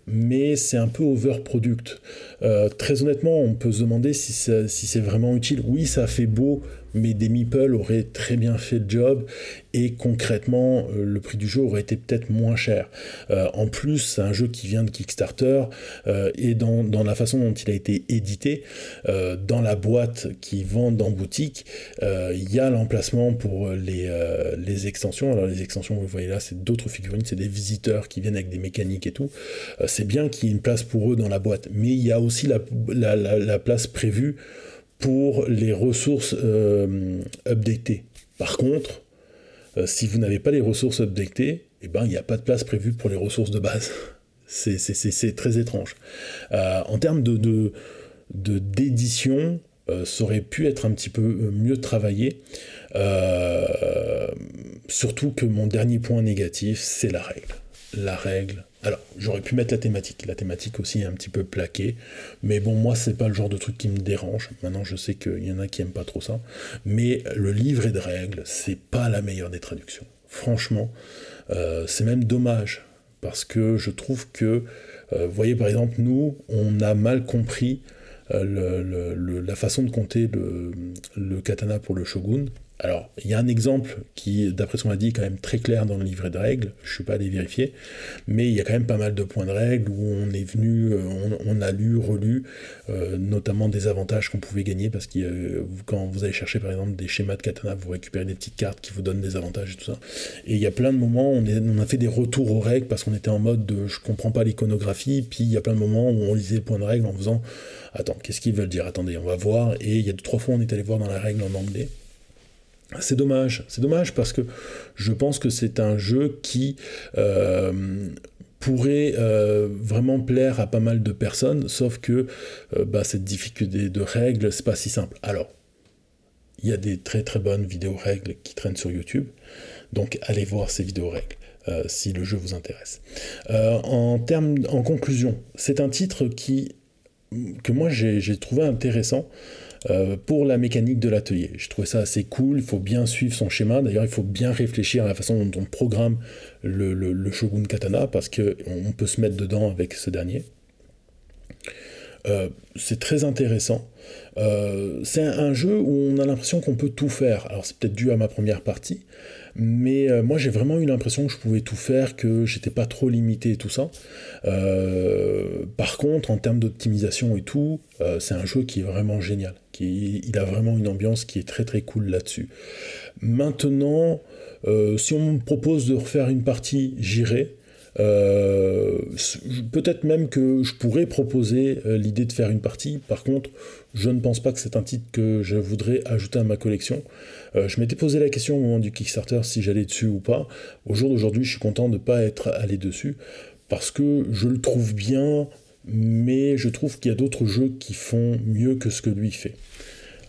mais c'est un peu overproduct. Euh, très honnêtement, on peut se demander si c'est vraiment utile. Oui, ça fait beau, mais des meeples auraient très bien fait le job et concrètement euh, le prix du jeu aurait été peut-être moins cher. Euh, en plus, c'est un jeu qui vient de Kickstarter euh, et dans, la façon dont il a été édité, dans la boîte qui vend en boutique, il y a l'emplacement pour les, les, extensions. Alors les extensions, vous voyez là, c'est d'autres figurines, c'est des visiteurs qui viennent avec des mécaniques et tout. c'est bien qu'il y ait une place pour eux dans la boîte, mais il y a aussi la, la place prévue pour les ressources euh, updatées. Par contre, euh, si vous n'avez pas les ressources updatées, eh ben, il n'y a pas de place prévue pour les ressources de base. C'est très étrange. Euh, en termes de d'édition, ça aurait pu être un petit peu mieux travaillé. surtout que mon dernier point négatif, c'est la règle. La règle, alors, j'aurais pu mettre la thématique. La thématique aussi est un petit peu plaquée. Mais bon, moi, c'est pas le genre de truc qui me dérange. Maintenant, je sais qu'il y en a qui aiment pas trop ça. Mais le livret de règles, c'est pas la meilleure des traductions. Franchement, euh, c'est même dommage. Parce que je trouve que, euh, voyez, par exemple, nous, on a mal compris euh, la façon de compter le katana pour le shogun. Alors, il y a un exemple qui, d'après ce qu'on a dit, est quand même très clair dans le livret de règles, je ne suis pas allé vérifier, mais il y a quand même pas mal de points de règles où on est venu, euh, on, a lu, relu, euh, notamment des avantages qu'on pouvait gagner, parce que euh, quand vous allez chercher par exemple des schémas de katana, vous récupérez des petites cartes qui vous donnent des avantages et tout ça. Et il y a plein de moments, on, on a fait des retours aux règles parce qu'on était en mode de je comprends pas l'iconographie, puis il y a plein de moments où on lisait les points de règles en faisant attends, qu'est-ce qu'ils veulent dire? Attendez, on va voir. Et il y a deux, trois fois, on est allé voir dans la règle en anglais. C'est dommage, c'est dommage parce que je pense que c'est un jeu qui euh, pourrait euh, vraiment plaire à pas mal de personnes, sauf que euh, bah, cette difficulté de règles, c'est pas si simple. Alors, il y a des très très bonnes vidéos règles qui traînent sur YouTube, donc allez voir ces vidéos règles. si le jeu vous intéresse. en, en conclusion, c'est un titre qui, que moi j'ai trouvé intéressant euh, pour la mécanique de l'atelier. Je trouvais ça assez cool, il faut bien suivre son schéma, d'ailleurs il faut bien réfléchir à la façon dont on programme le, Shogun Katana, parce qu'on peut se mettre dedans avec ce dernier. Euh, c'est très intéressant. Euh, c'est un, jeu où on a l'impression qu'on peut tout faire. Alors c'est peut-être dû à ma première partie, mais moi j'ai vraiment eu l'impression que je pouvais tout faire, que j'étais pas trop limité et tout ça. par contre, en termes d'optimisation et tout, c'est un jeu qui est vraiment génial il a vraiment une ambiance qui est très très cool là-dessus. Maintenant, euh, si on me propose de refaire une partie, j'irai. Euh, peut-être même que je pourrais proposer euh, l'idée de faire une partie. Par contre, je ne pense pas que c'est un titre que je voudrais ajouter à ma collection. je m'étais posé la question au moment du Kickstarter si j'allais dessus ou pas. Au jour d'aujourd'hui, je suis content de ne pas être allé dessus parce que je le trouve bien, mais je trouve qu'il y a d'autres jeux qui font mieux que ce que lui fait.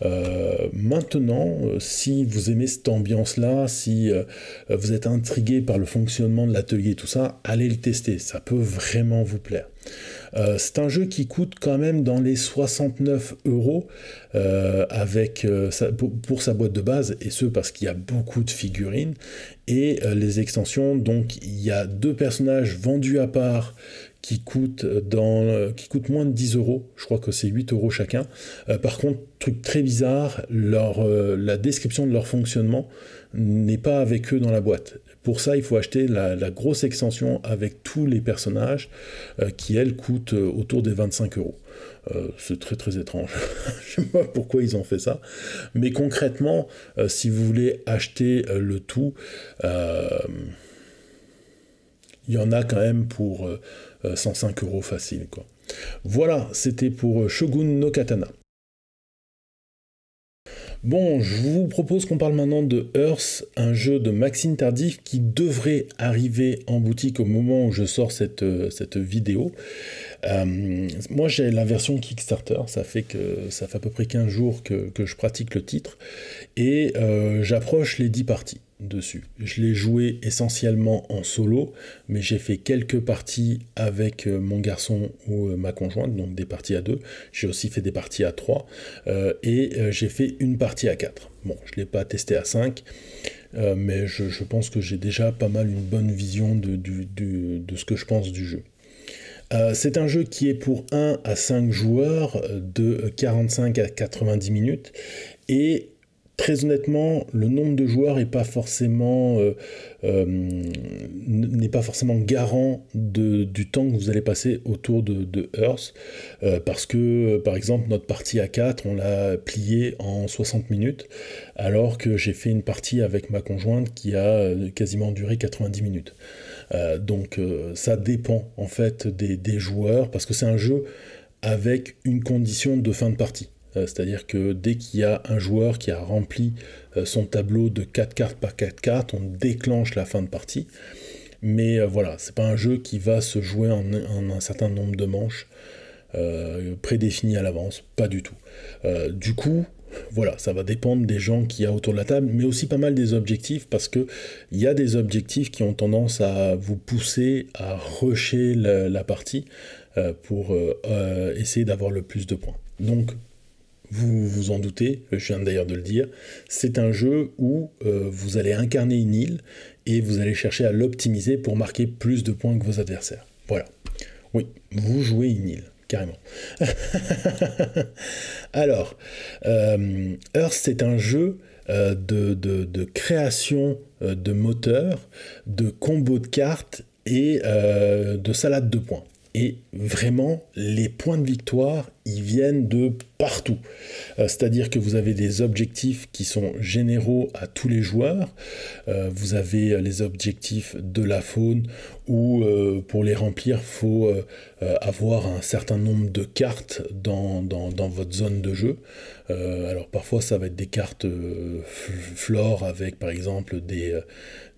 Euh, maintenant, euh, si vous aimez cette ambiance-là, si euh, vous êtes intrigué par le fonctionnement de l'atelier tout ça, allez le tester, ça peut vraiment vous plaire. c'est un jeu qui coûte quand même dans les 69 euros avec, pour, sa boîte de base, et ce parce qu'il y a beaucoup de figurines et les extensions. Donc il y a deux personnages vendus à part qui coûtent, dans, qui coûtent moins de 10 euros. Je crois que c'est 8 euros chacun. Euh, par contre, truc très bizarre, leur, euh, la description de leur fonctionnement n'est pas avec eux dans la boîte. Pour ça, il faut acheter la, grosse extension avec tous les personnages euh, qui, elles, coûtent autour des 25 euros. c'est très très étrange. [LAUGHS] Je ne sais pas pourquoi ils ont fait ça. Mais concrètement, si vous voulez acheter le tout, il y en a quand même pour 105 euh, euros facile. Quoi. Voilà, c'était pour euh, Shogun no Katana. Bon, je vous propose qu'on parle maintenant de Earth, un jeu de Maxime Tardif qui devrait arriver en boutique au moment où je sors cette, euh, cette vidéo. moi j'ai la version Kickstarter, ça fait que ça fait à peu près 15 jours que, je pratique le titre et j'approche les 10 parties dessus. Je l'ai joué essentiellement en solo, mais j'ai fait quelques parties avec euh, mon garçon ou euh, ma conjointe, donc des parties à deux. J'ai aussi fait des parties à trois, euh, et j'ai fait une partie à quatre. Bon, je ne l'ai pas testé à 5, mais je, pense que j'ai déjà pas mal une bonne vision de, de ce que je pense du jeu. c'est un jeu qui est pour 1 à 5 joueurs de 45 à 90 minutes et très honnêtement, le nombre de joueurs n'est pas forcément euh, euh, n'est pas forcément garant du temps que vous allez passer autour de, de Earth, euh, parce que par exemple notre partie à 4, on l'a pliée en 60 minutes, alors que j'ai fait une partie avec ma conjointe qui a quasiment duré 90 minutes. donc ça dépend en fait des joueurs, parce que c'est un jeu avec une condition de fin de partie. Euh, c'est-à-dire que dès qu'il y a un joueur qui a rempli euh, son tableau de 4 cartes par 4 cartes, on déclenche la fin de partie. Mais euh, voilà, c'est pas un jeu qui va se jouer en, un certain nombre de manches prédéfinies à l'avance, pas du tout. du coup, voilà, ça va dépendre des gens qu'il y a autour de la table, mais aussi pas mal des objectifs, parce qu'il y a des objectifs qui ont tendance à vous pousser à rusher la, partie pour essayer d'avoir le plus de points. Donc vous vous en doutez, je viens d'ailleurs de le dire, c'est un jeu où euh, vous allez incarner une île et vous allez chercher à l'optimiser pour marquer plus de points que vos adversaires. Voilà. Oui, vous jouez une île, carrément. [LAUGHS] Alors, euh, Earth, c'est un jeu euh, de, création de moteurs, de combos de cartes et de salade de points. Et vraiment, les points de victoire, ils viennent de partout. Euh, c'est-à-dire que vous avez des objectifs qui sont généraux à tous les joueurs. Euh, vous avez les objectifs de la faune où euh, pour les remplir, il faut avoir un certain nombre de cartes dans, dans, votre zone de jeu. alors parfois, ça va être des cartes flore avec par exemple des,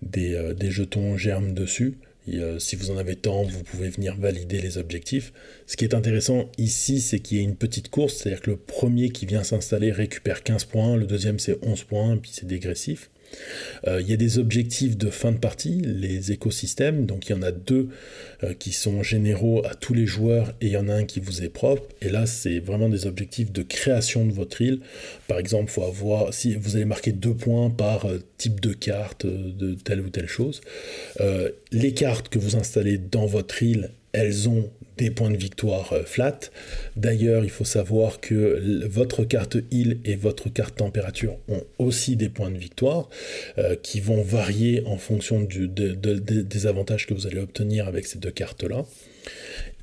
des, des jetons germes dessus. Euh, si vous en avez tant, vous pouvez venir valider les objectifs. Ce qui est intéressant ici, c'est qu'il y a une petite course, c'est-à-dire que le premier qui vient s'installer récupère 15 points, le deuxième c'est 11 points, puis c'est dégressif. Euh, il y a des objectifs de fin de partie, les écosystèmes, donc il y en a deux euh, qui sont généraux à tous les joueurs et il y en a un qui vous est propre. Et là, c'est vraiment des objectifs de création de votre île. Par exemple, faut avoir, si vous allez marquer deux points par euh, type de carte de telle ou telle chose. les cartes que vous installez dans votre île, elles ont des points de victoire euh, flat. D'ailleurs, il faut savoir que votre carte île et votre carte température ont aussi des points de victoire euh, qui vont varier en fonction des avantages que vous allez obtenir avec ces deux cartes-là.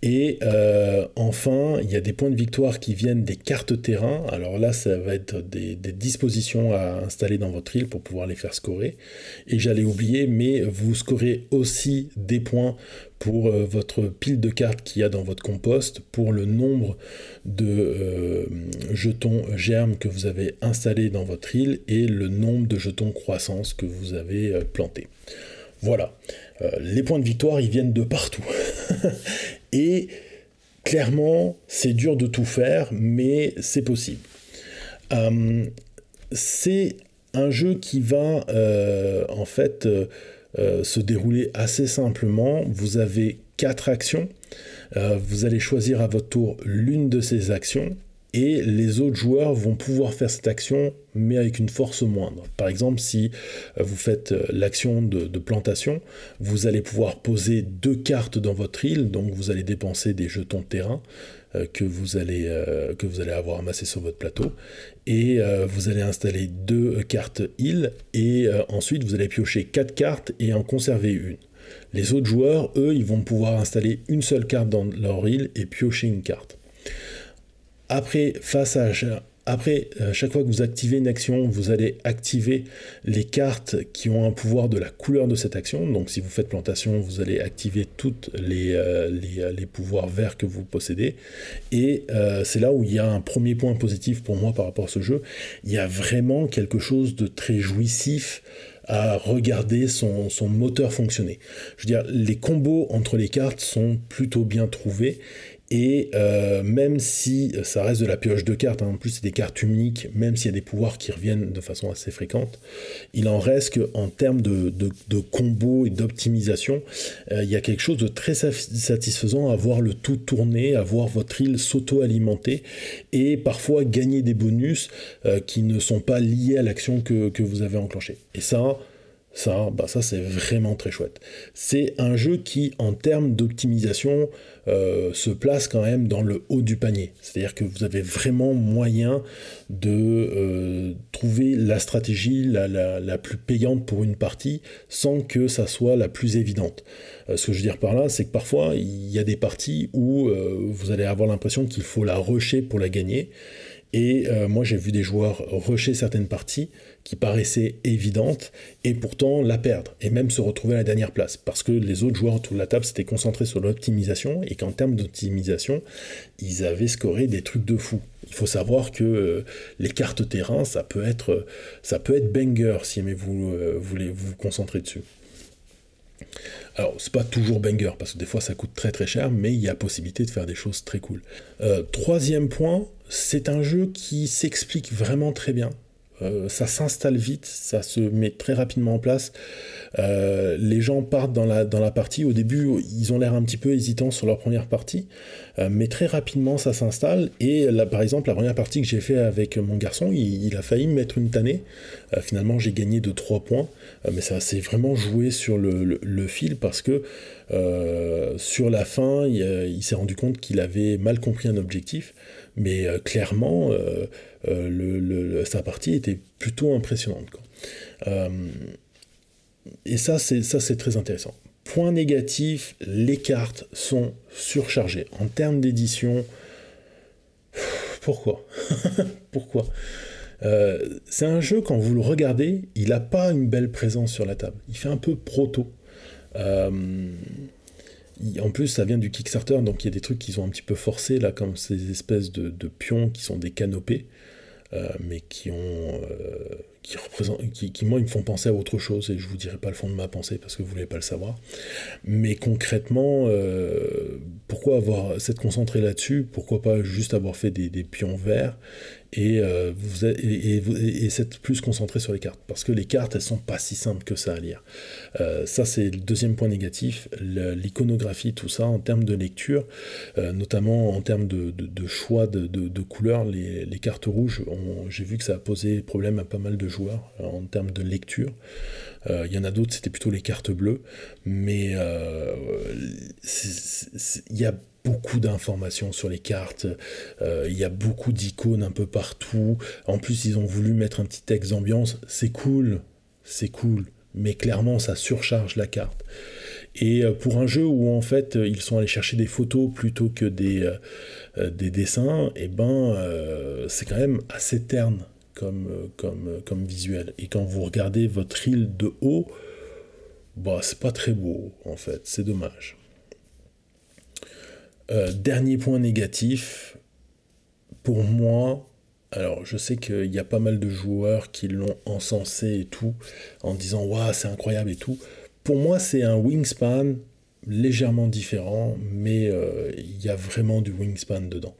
Et euh, enfin, il y a des points de victoire qui viennent des cartes terrain. Alors là, ça va être des, dispositions à installer dans votre île pour pouvoir les faire scorer. Et j'allais oublier, mais vous scorez aussi des points pour euh, votre pile de cartes qu'il y a dans votre compost, pour le nombre de euh, jetons germes que vous avez installés dans votre île et le nombre de jetons croissance que vous avez plantés. Voilà. les points de victoire, ils viennent de partout. [LAUGHS] Et clairement, c'est dur de tout faire, mais c'est possible. Euh, c'est un jeu qui va euh, en fait euh, se dérouler assez simplement. Vous avez quatre actions. vous allez choisir à votre tour l'une de ces actions et les autres joueurs vont pouvoir faire cette action mais avec une force moindre. Par exemple, si euh, vous faites euh, l'action de, plantation, vous allez pouvoir poser deux cartes dans votre île, donc vous allez dépenser des jetons de terrain euh, que, vous allez, que vous allez avoir amassés sur votre plateau, et vous allez installer deux cartes île, et ensuite vous allez piocher quatre cartes et en conserver une. Les autres joueurs, eux, ils vont pouvoir installer une seule carte dans leur île et piocher une carte. Après, face à après, euh, chaque fois que vous activez une action, vous allez activer les cartes qui ont un pouvoir de la couleur de cette action. Donc si vous faites plantation, vous allez activer tous les, euh, euh, pouvoirs verts que vous possédez. Et c'est là où il y a un premier point positif pour moi par rapport à ce jeu. Il y a vraiment quelque chose de très jouissif à regarder son, son, moteur fonctionner. Je veux dire, les combos entre les cartes sont plutôt bien trouvés et euh, même si ça reste de la pioche de cartes, hein, en plus c'est des cartes uniques, même s'il y a des pouvoirs qui reviennent de façon assez fréquente, il en reste qu'en termes de, combo et d'optimisation, euh, il y a quelque chose de très satisfaisant à voir le tout tourner, à voir votre île s'auto-alimenter et parfois gagner des bonus euh, qui ne sont pas liés à l'action que, que vous avez enclenchée. Et ça, Ça, bah ça c'est vraiment très chouette. C'est un jeu qui, en termes d'optimisation, euh, se place quand même dans le haut du panier. C'est-à-dire que vous avez vraiment moyen de euh, trouver la stratégie la, plus payante pour une partie sans que ça soit la plus évidente. Euh, ce que je veux dire par là, c'est que parfois il y a des parties où vous allez avoir l'impression qu'il faut la rusher pour la gagner. Et moi j'ai vu des joueurs rusher certaines parties qui paraissait évidente et pourtant la perdre et même se retrouver à la dernière place parce que les autres joueurs autour de la table s'étaient concentrés sur l'optimisation et qu'en termes d'optimisation, ils avaient scoré des trucs de fou. Il faut savoir que euh, les cartes terrain, ça peut être, ça peut être banger si vous euh, voulez vous concentrer dessus. Alors, c'est pas toujours banger, parce que des fois ça coûte très très cher, mais il y a possibilité de faire des choses très cool. Euh, troisième point, c'est un jeu qui s'explique vraiment très bien. Euh, ça s'installe vite, ça se met très rapidement en place. Euh, les gens partent dans la, dans la partie. Au début, ils ont l'air un petit peu hésitants sur leur première partie, euh, mais très rapidement, ça s'installe. Et là, par exemple, la première partie que j'ai fait avec mon garçon, il, a failli me mettre une tannée. finalement, j'ai gagné de 3 points, mais ça s'est vraiment joué sur le, le, fil parce que sur la fin, il s'est rendu compte qu'il avait mal compris un objectif. Mais clairement, euh, le, sa partie était plutôt impressionnante. Euh, et ça, c'est très intéressant. Point négatif, les cartes sont surchargées. En termes d'édition, pourquoi? [LAUGHS] Pourquoi? Euh, C'est un jeu, quand vous le regardez, il n'a pas une belle présence sur la table. Il fait un peu proto. En plus, ça vient du Kickstarter, donc il y a des trucs qui sont un petit peu forcés, là, comme ces espèces de, pions qui sont des canopées. Euh, mais qui ont euh, qui représentent, qui, moi, ils me font penser à autre chose, et je vous dirai pas le fond de ma pensée parce que vous voulez pas le savoir. Mais concrètement, euh, pourquoi avoir s'être concentré là-dessus? Pourquoi pas juste avoir fait des pions verts? Et, euh, vous, et, et, plus concentré sur les cartes. Parce que les cartes, elles sont pas si simples que ça à lire. Euh, ça, c'est le deuxième point négatif. L'iconographie, tout ça, en termes de lecture, euh, notamment en termes de, de, choix de, de, couleurs, les, les, cartes rouges, j'ai vu que ça a posé problème à pas mal de joueurs en termes de lecture. Il y en a d'autres, c'était plutôt les cartes bleues. Mais il y a beaucoup d'informations sur les cartes, euh, il y a beaucoup d'icônes un peu partout. En plus, ils ont voulu mettre un petit texte d'ambiance. C'est cool, c'est cool, mais clairement, ça surcharge la carte. Et euh, pour un jeu où en fait ils sont allés chercher des photos plutôt que des, euh, des dessins, et eh ben c'est quand même assez terne comme, comme, comme visuel. Et quand vous regardez votre île de haut, bah c'est pas très beau en fait, c'est dommage. Euh, dernier point négatif, pour moi, alors je sais qu'il y a pas mal de joueurs qui l'ont encensé et tout, en disant waouh c'est incroyable et tout. Pour moi c'est un wingspan légèrement différent, mais euh, il y a vraiment du wingspan dedans.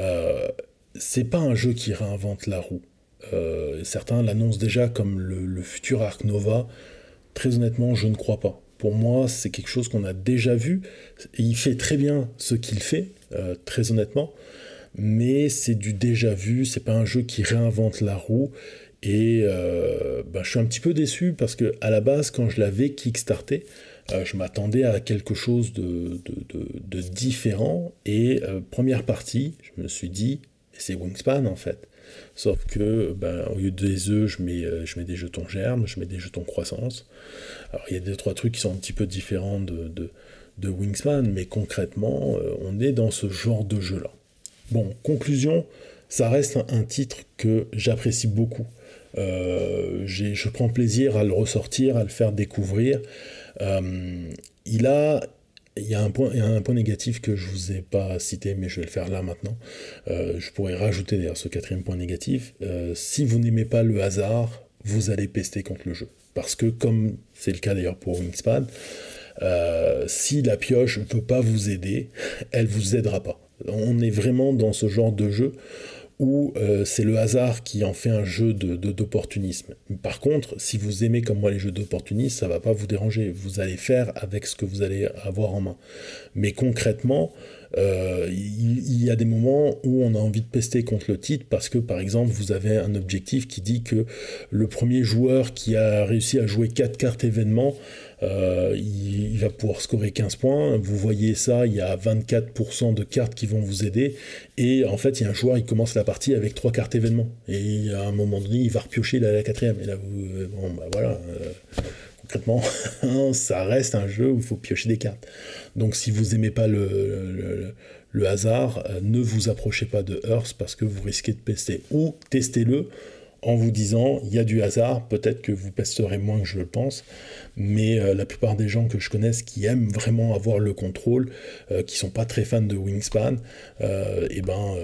Euh, c'est pas un jeu qui réinvente la roue. certains l'annoncent déjà comme le, le futur Arc Nova. Très honnêtement, je ne crois pas pour moi, c'est quelque chose qu'on a déjà vu. Et il fait très bien ce qu'il fait, euh, très honnêtement. Mais c'est du déjà vu, c'est pas un jeu qui réinvente la roue. Et euh, bah, je suis un petit peu déçu parce que à la base, quand je l'avais kickstarté, euh, je m'attendais à quelque chose de, de différent. Et première partie, je me suis dit, c'est Wingspan en fait. Sauf que, ben, au lieu des œufs, je mets, euh, je mets des jetons germes, je mets des jetons croissance. Alors, il y a deux, trois trucs qui sont un petit peu différents de, de, Wingspan, mais concrètement, euh, on est dans ce genre de jeu-là. Bon, conclusion, ça reste un, titre que j'apprécie beaucoup. Euh, je prends plaisir à le ressortir, à le faire découvrir. il a il y, a un point, un point négatif que je ne vous ai pas cité, mais je vais le faire là maintenant. Euh, je pourrais rajouter d'ailleurs ce quatrième point négatif. Euh, si vous n'aimez pas le hasard, vous allez pester contre le jeu. Parce que, comme c'est le cas d'ailleurs pour Wingspan, euh, si la pioche ne peut pas vous aider, elle ne vous aidera pas. On est vraiment dans ce genre de jeu où euh, c'est le hasard qui en fait un jeu d'opportunisme. De, Par contre, si vous aimez comme moi les jeux d'opportunisme, ça va pas vous déranger. Vous allez faire avec ce que vous allez avoir en main. Mais concrètement, euh, il y, a des moments où on a envie de pester contre le titre parce que par exemple vous avez un objectif qui dit que le premier joueur qui a réussi à jouer 4 cartes événements euh, il, va pouvoir scorer 15 points. Vous voyez ça, il y a 24% de cartes qui vont vous aider. Et en fait, il y a un joueur, il commence la partie avec 3 cartes événements. Et à un moment donné, il va repiocher la, la quatrième. Et là, vous, euh, bon, bah voilà. concrètement, [LAUGHS] ça reste un jeu où il faut piocher des cartes. Donc si vous aimez pas le, le, hasard, euh, ne vous approchez pas de Earth parce que vous risquez de pester. Ou testez-le en vous disant il y a du hasard, peut-être que vous pesterez moins que je le pense, mais euh, la plupart des gens que je connaisse qui aiment vraiment avoir le contrôle, euh, qui sont pas très fans de Wingspan, et eh ben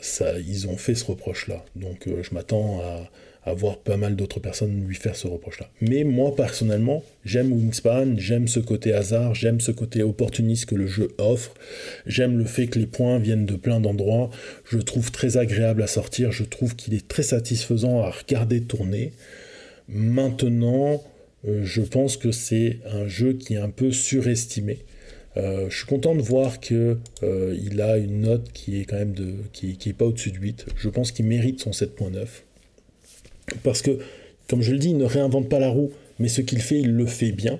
ça, ils ont fait ce reproche-là. Donc je m'attends à, voir pas mal d'autres personnes lui faire ce reproche-là. Mais moi, personnellement, j'aime Wingspan, j'aime ce côté hasard, j'aime ce côté opportuniste que le jeu offre, j'aime le fait que les points viennent de plein d'endroits, je trouve très agréable à sortir, je trouve qu'il est très satisfaisant à regarder tourner. Maintenant, euh, je pense que c'est un jeu qui est un peu surestimé. Euh, je suis content de voir qu'il euh, a une note qui est quand même de, qui, pas au-dessus de 8. Je pense qu'il mérite son 7.9. Parce que, comme je le dis, il ne réinvente pas la roue, mais ce qu'il fait, il le fait bien.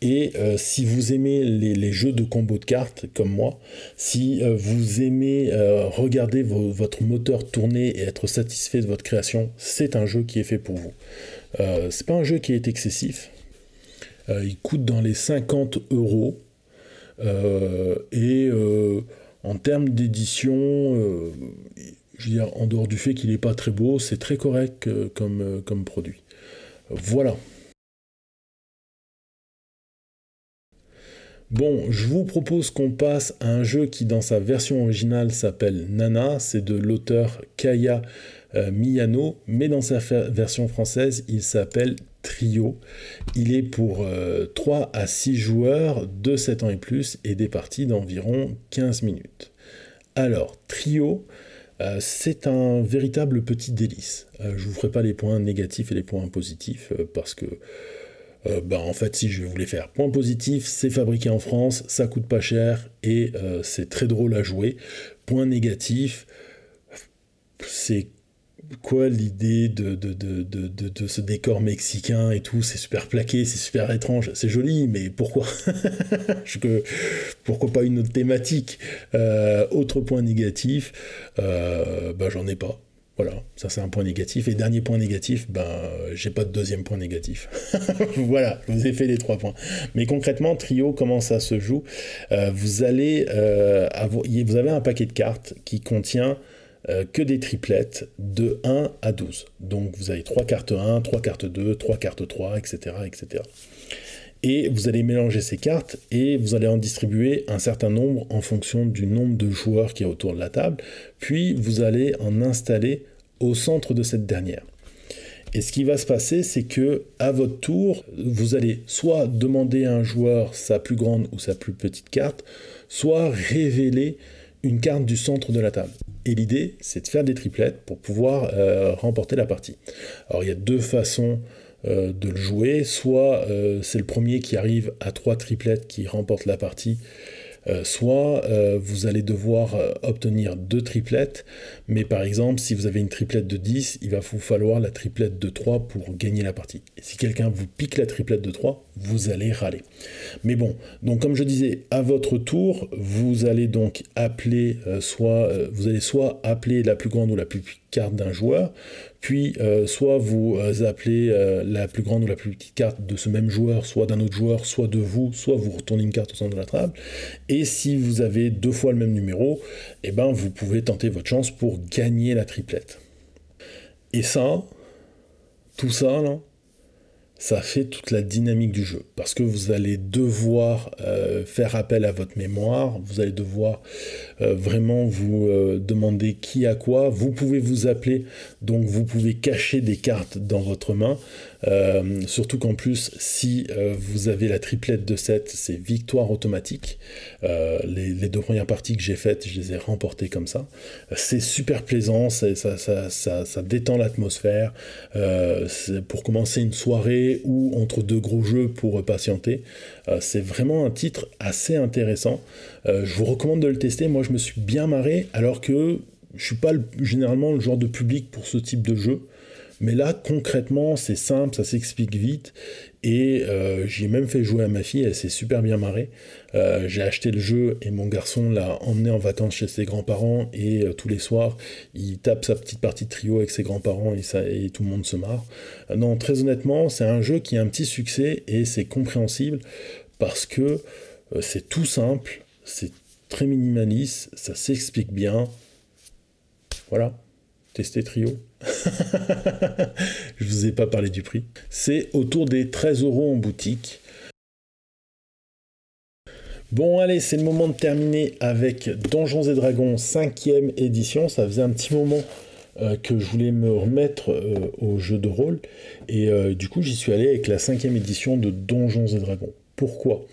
Et euh, si vous aimez les, jeux de combo de cartes, comme moi, si euh, vous aimez euh, regarder votre moteur tourner et être satisfait de votre création, c'est un jeu qui est fait pour vous. c'est pas un jeu qui est excessif. il coûte dans les 50 euros. et en termes d'édition, je veux dire, en dehors du fait qu'il n'est pas très beau, c'est très correct euh, comme, euh, comme produit. Voilà. Bon, je vous propose qu'on passe à un jeu qui dans sa version originale s'appelle Nana, c'est de l'auteur Kaya euh, Miyano, mais dans sa version française il s'appelle Trio. Il est pour 3 à 6 joueurs de 7 ans et plus et des parties d'environ 15 minutes. Alors, Trio, euh, c'est un véritable petit délice. Euh, je ne vous ferai pas les points négatifs et les points positifs euh, parce que, bah, en fait, si je les faire. Point positif, c'est fabriqué en France, ça coûte pas cher et c'est très drôle à jouer. Point négatif, c'est quoi l'idée de, de, ce décor mexicain et tout? C'est super plaqué, c'est super étrange, c'est joli, mais pourquoi? [LAUGHS] Pourquoi pas une autre thématique? Euh, Autre point négatif, euh, bah, j'en ai pas. Voilà, ça c'est un point négatif. Et dernier point négatif, ben j'ai pas de deuxième point négatif. [LAUGHS] voilà, je vous ai fait les trois points. Mais concrètement, trio, comment ça se joue? Euh, Vous allez vous avez un paquet de cartes qui contient euh, que des triplettes de 1 à 12. Donc vous avez 3 cartes 1, 3 cartes 2, 3 cartes 3, etc. etc. Et vous allez mélanger ces cartes et vous allez en distribuer un certain nombre en fonction du nombre de joueurs qui est autour de la table. Puis vous allez en installer au centre de cette dernière. Et ce qui va se passer, c'est que à votre tour, vous allez soit demander à un joueur sa plus grande ou sa plus petite carte, soit révéler une carte du centre de la table. Et l'idée, c'est de faire des triplettes pour pouvoir euh, remporter la partie. Alors il y a deux façons euh, de le jouer. Soit euh, c'est le premier qui arrive à trois triplettes qui remporte la partie, euh, soit euh, vous allez devoir euh, obtenir deux triplettes, mais par exemple, si vous avez une triplette de 10, il va vous falloir la triplette de 3 pour gagner la partie. Si quelqu'un vous pique la triplette de 3, vous allez râler. Mais bon, donc comme je disais, à votre tour, vous allez donc appeler soit, vous allez soit appeler la plus grande ou la plus carte d'un joueur, puis euh, soit vous euh, appelez euh, la plus grande ou la plus petite carte de ce même joueur, soit d'un autre joueur, soit de vous, soit vous retournez une carte au centre de la table. Et si vous avez deux fois le même numéro, eh ben vous pouvez tenter votre chance pour gagner la triplette. Et ça, tout ça, là, ça fait toute la dynamique du jeu. Parce que vous allez devoir faire appel à votre mémoire, vous allez devoir vraiment vous euh, demander qui a quoi. Vous pouvez vous appeler, donc vous pouvez cacher des cartes dans votre main. surtout qu'en plus, si vous avez la triplette de 7, c'est victoire automatique. Les, deux premières parties que j'ai faites, je les ai remportées comme ça. C'est super plaisant, ça, ça, ça détend l'atmosphère. pour commencer une soirée, ou entre deux gros jeux pour patienter. Euh, c'est vraiment un titre assez intéressant. Euh, je vous recommande de le tester. Moi, je me suis bien marré, alors que je suis pas généralement le genre de public pour ce type de jeu. Mais là, concrètement, c'est simple, ça s'explique vite. Et euh, j'ai même fait jouer à ma fille, elle s'est super bien marrée. Euh, j'ai acheté le jeu et mon garçon l'a emmené en vacances chez ses grands-parents. Et euh, tous les soirs, il tape sa petite partie de trio avec ses grands-parents et, ça, et tout le monde se marre. non, très honnêtement, c'est un jeu qui a un petit succès et c'est compréhensible parce que c'est tout simple, c'est très minimaliste, ça s'explique bien. Voilà, tester trio. [LAUGHS] je vous ai pas parlé du prix. C'est autour des 13 euros en boutique. Bon allez, c'est le moment de terminer avec Donjons et Dragons 5ème édition. Ça faisait un petit moment euh, que je voulais me remettre euh, au jeu de rôle. Et euh, du coup, j'y suis allé avec la 5 édition de Donjons et Dragons. Pourquoi?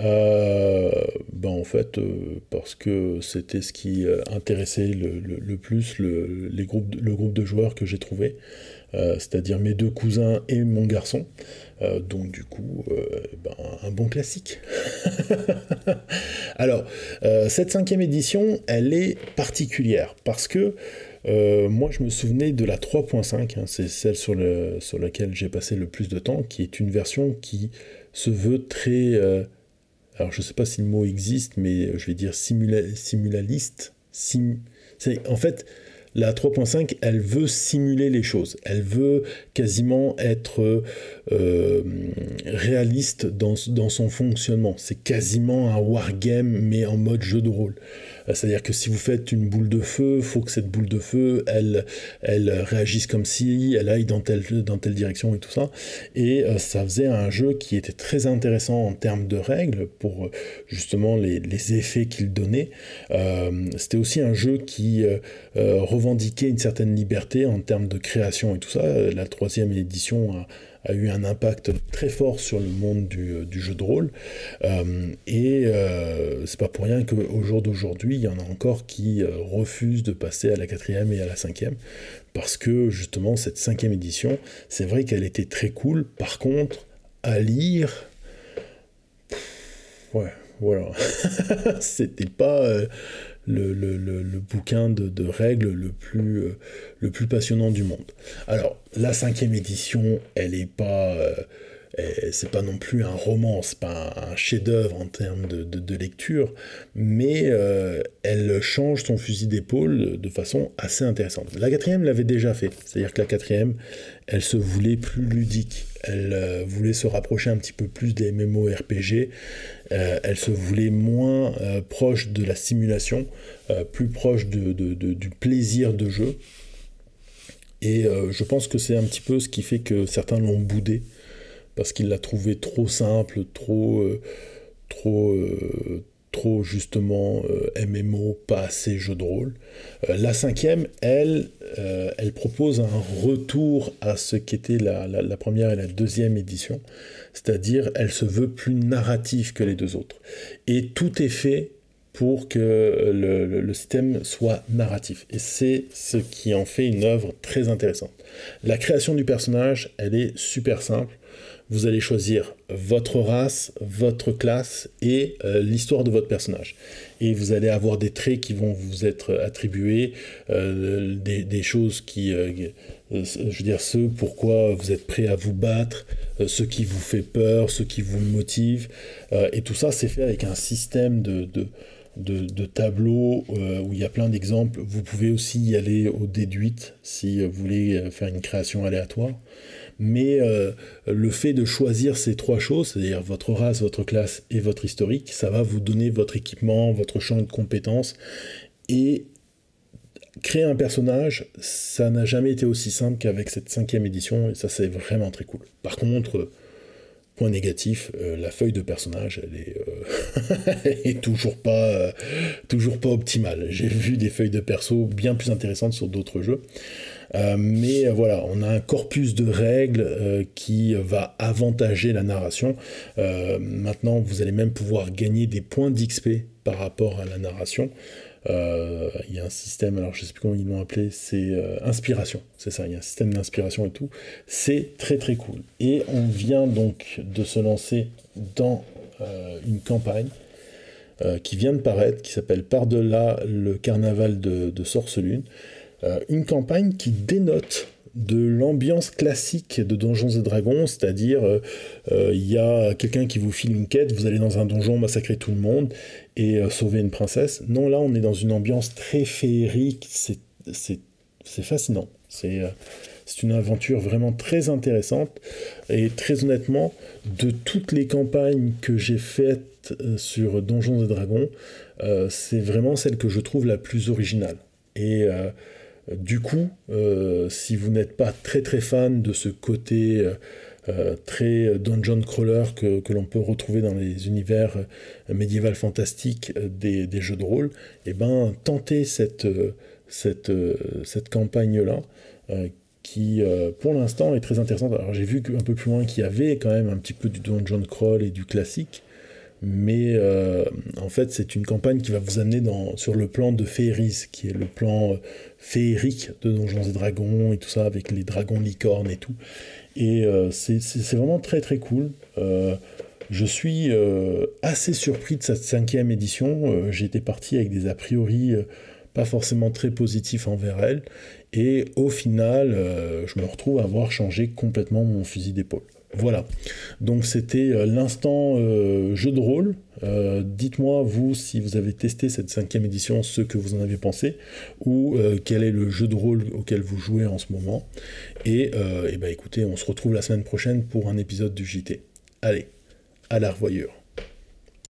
Euh, ben en fait, euh, parce que c'était ce qui euh, intéressait le, plus le, les groupes, le groupe de joueurs que j'ai trouvé, c'est-à-dire mes deux cousins et mon garçon. donc du coup, ben, un bon classique. [LAUGHS] Alors, cette cinquième édition, elle est particulière parce que moi, je me souvenais de la 3.5, hein, c'est celle sur, le, sur laquelle j'ai passé le plus de temps, qui est une version qui se veut très alors je ne sais pas si le mot existe, mais je vais dire simulaliste. en fait, la 3.5, elle veut simuler les choses. Elle veut quasiment être euh, réaliste dans, dans, son fonctionnement. C'est quasiment un wargame, mais en mode jeu de rôle. Euh, c'est-à-dire que si vous faites une boule de feu, faut que cette boule de feu, elle, elle réagisse comme si, elle aille dans telle, dans telle direction et tout ça. Et euh, ça faisait un jeu qui était très intéressant en termes de règles pour euh, justement les effets qu'il donnait. C'était aussi un jeu qui revendiquait une certaine liberté en termes de création et tout ça. La troisième édition a a eu un impact très fort sur le monde du, euh, jeu de rôle. Euh, et euh, c'est pas pour rien qu'au jour d'aujourd'hui, il y en a encore qui refusent de passer à la quatrième et à la cinquième. Parce que justement, cette cinquième édition, c'est vrai qu'elle était très cool. Par contre, à lire, ouais, voilà. [LAUGHS] C'était pas le, bouquin de, règles le plus, euh, le plus passionnant du monde. Alors, la cinquième édition, elle est pas... Euh, c'est pas non plus un roman, c'est pas un chef-d'œuvre en termes de, lecture, mais euh, elle change son fusil d'épaule de façon assez intéressante. La quatrième l'avait déjà fait, c'est-à-dire que la quatrième, elle se voulait plus ludique, elle euh, voulait se rapprocher un petit peu plus des MMORPG, euh, elle se voulait moins proche de la simulation, plus proche du plaisir de jeu. Et je pense que c'est un petit peu ce qui fait que certains l'ont boudé parce qu'il l'a trouvé trop simple, trop, euh, trop, euh, trop justement euh, MMO, pas assez jeu de rôle. la cinquième, elle, elle propose un retour à ce qu'était la, première et la deuxième édition, c'est-à-dire elle se veut plus narrative que les deux autres. Et tout est fait pour que le, système soit narratif. Et c'est ce qui en fait une œuvre très intéressante. La création du personnage, elle est super simple vous allez choisir votre race, votre classe et euh, l'histoire de votre personnage. Et vous allez avoir des traits qui vont vous être attribués, euh, des, choses qui, euh, je veux dire, ce pourquoi vous êtes prêt à vous battre, ce qui vous fait peur, ce qui vous motive. et tout ça, c'est fait avec un système de, de de, tableaux où il y a plein d'exemples. Vous pouvez aussi y aller au déduite si vous voulez faire une création aléatoire mais euh, le fait de choisir ces trois choses, c'est-à-dire votre race, votre classe et votre historique, ça va vous donner votre équipement, votre champ de compétences, et créer un personnage, ça n'a jamais été aussi simple qu'avec cette cinquième édition, et ça c'est vraiment très cool. Par contre, point négatif, euh, la feuille de personnage, elle est, euh, [LAUGHS] toujours, pas, toujours pas optimale. J'ai vu des feuilles de perso bien plus intéressantes sur d'autres jeux. Mais voilà, on a un corpus de règles qui va avantager la narration. maintenant, vous allez même pouvoir gagner des points d'XP par rapport à la narration. Euh, il y a un système, alors je sais plus comment ils l'ont appelé, c'est euh, inspiration, c'est ça, il y a un système d'inspiration et tout. C'est très très cool. Et on vient donc de se lancer dans euh, une campagne qui vient de paraître, qui s'appelle Par-delà le carnaval de Sorcelune. Une campagne qui dénote de l'ambiance classique de Donjons et Dragons, c'est-à-dire euh, euh, il y a quelqu'un qui vous file une quête, vous allez dans un donjon massacrer tout le monde et euh, sauver une princesse. Non, là on est dans une ambiance très féerique, c'est fascinant. C'est c'est une aventure vraiment très intéressante et très honnêtement, de toutes les campagnes que j'ai faites sur Donjons et Dragons, c'est vraiment celle que je trouve la plus originale. Et du coup, euh, si vous n'êtes pas très très fan de ce côté euh, euh, très dungeon crawler que, l'on peut retrouver dans les univers médiéval fantastiques des, jeux de rôle, eh ben, tentez cette, cette, cette campagne-là qui pour l'instant est très intéressante. Alors j'ai vu un peu plus loin qu'il y avait quand même un petit peu du dungeon crawl et du classique, mais en fait c'est une campagne qui va vous amener dans, sur le plan de Féeris, qui est le plan féerique de Donjons et Dragons et tout ça, avec les dragons licornes et tout. Et euh, c'est vraiment très très cool. je suis assez surpris de cette cinquième édition. J'étais parti avec des a priori pas forcément très positifs envers elle. Et au final, je me retrouve à avoir changé complètement mon fusil d'épaule. Voilà. Donc c'était euh, l'instant euh, jeu de rôle. Euh, dites-moi vous si vous avez testé cette cinquième édition, ce que vous en avez pensé, ou quel est le jeu de rôle auquel vous jouez en ce moment. Et, et bah écoutez, on se retrouve la semaine prochaine pour un épisode du JT. Allez, à la revoyure.